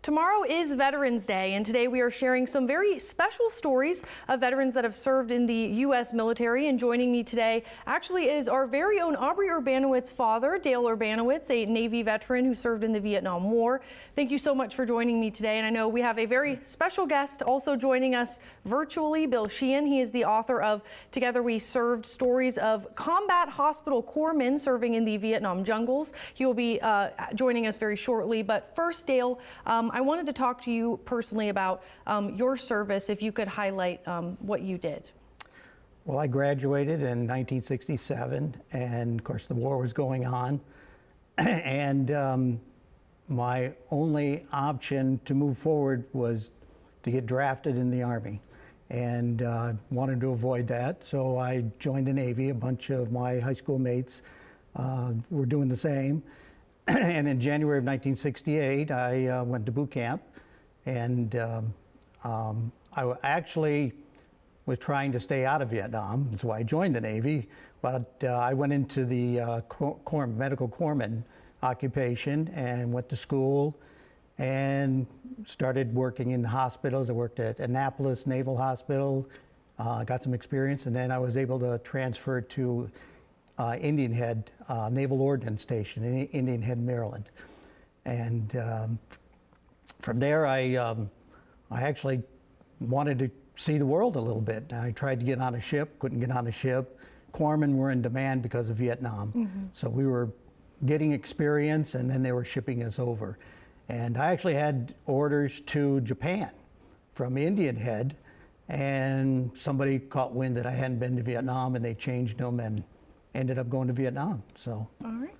Tomorrow is Veterans Day, and today we are sharing some very special stories of veterans that have served in the U.S. military. And joining me today actually is our very own Aubrey Urbanowicz father, Dale Urbanowicz, a Navy veteran who served in the Vietnam War. Thank you so much for joining me today. And I know we have a very special guest also joining us virtually, Bill Sheehan. He is the author of Together We Served Stories of Combat Hospital Corpsmen Serving in the Vietnam Jungles. He will be uh, joining us very shortly. But first, Dale, um, I wanted to talk to you personally about um, your service, if you could highlight um, what you did. Well, I graduated in 1967, and of course, the war was going on. and um, my only option to move forward was to get drafted in the Army and uh, wanted to avoid that. So I joined the Navy. A bunch of my high school mates uh, were doing the same. and in January of 1968, I uh, went to boot camp, and um, um, I actually was trying to stay out of Vietnam. That's why I joined the Navy. But uh, I went into the uh, corps, medical corpsman occupation and went to school and started working in hospitals. I worked at Annapolis Naval Hospital, uh, got some experience, and then I was able to transfer to uh, Indian Head uh, Naval Ordnance Station in Indian Head, Maryland. And um, from there, I, um, I actually wanted to see the world a little bit. I tried to get on a ship, couldn't get on a ship. Corpsmen were in demand because of Vietnam. Mm-hmm. So we were getting experience, and then they were shipping us over. And I actually had orders to Japan from Indian Head, and somebody caught wind that I hadn't been to Vietnam, and they changed them and ended up going to Vietnam. So. All right.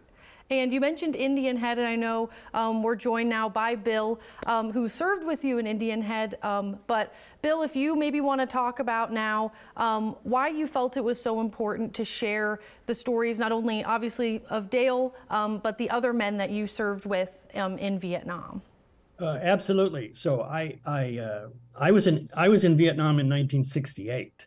And you mentioned Indian Head, and I know um, we're joined now by Bill, um, who served with you in Indian Head. Um, but Bill, if you maybe want to talk about now um, why you felt it was so important to share the stories, not only obviously of Dale, um, but the other men that you served with um, in Vietnam. Uh, absolutely. So I I uh, I was in I was in Vietnam in 1968.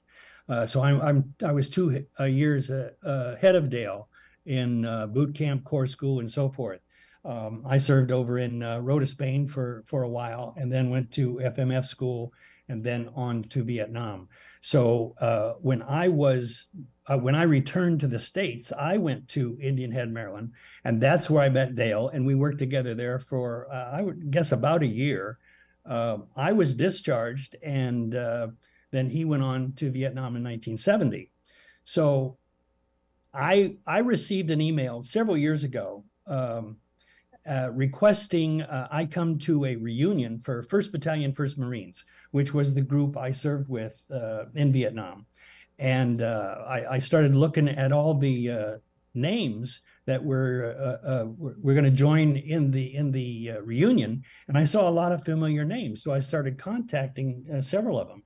Uh, so I'm, I'm I was two uh, years uh, ahead of Dale in uh, boot camp, corps school, and so forth. Um, I served over in uh, Rota, Spain for for a while, and then went to FMF school, and then on to Vietnam. So uh, when I was when I returned to the states, I went to Indian Head, Maryland, and that's where I met Dale, and we worked together there for I would guess about a year. Um, I was discharged and then he went on to Vietnam in 1970. So I I received an email several years ago um, uh, requesting uh, I come to a reunion for 1st Battalion, 1st Marines, which was the group I served with uh, in Vietnam. And uh, I, I, started looking at all the uh, names that were uh, we're going to join in the in the reunion, and I saw a lot of familiar names. So I started contacting several of them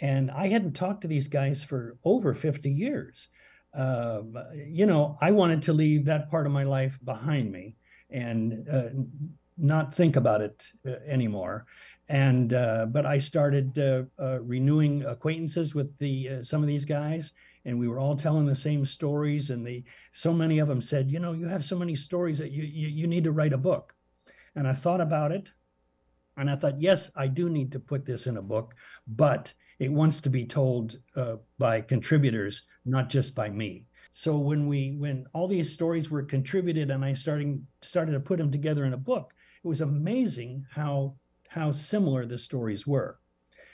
and I hadn't talked to these guys for over 50 years. Uh, you know, I wanted to leave that part of my life behind me and uh, not think about it uh, anymore. And uh, but I started uh, uh, renewing acquaintances with the some of these guys, and we were all telling the same stories. And they, so many of them said, you know, you have so many stories that you you, you need to write a book. And I thought about it, and I thought, yes, I do need to put this in a book, but it wants to be told uh, by contributors, not just by me. So when we when all these stories were contributed and I starting started to put them together in a book, it was amazing how how similar the stories were.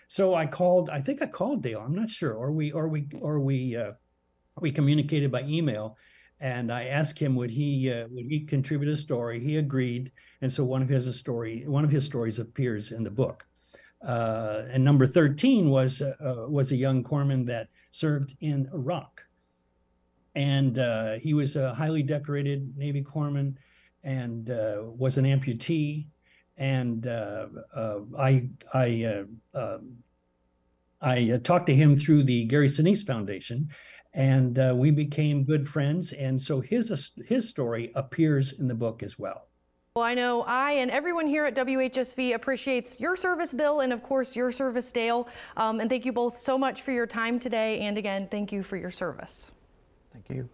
So I called, I think I called Dale, I'm not sure, or we or we or we uh, we communicated by email and I asked him would he uh, would he contribute a story. He agreed, and so one of his story one of his stories appears in the book. Uh, and number 13 was uh, uh, was a young corpsman that served in Iraq. And uh, he was a highly decorated Navy corpsman and uh, was an amputee. And uh, I, I, um, I talked to him through the Gary Sinise Foundation, and we became good friends. And so his, his story appears in the book as well. Well, I know I and everyone here at WHSV appreciates your service, Bill, and of course your service, Dale. Um, and thank you both so much for your time today. And again, thank you for your service. Thank you.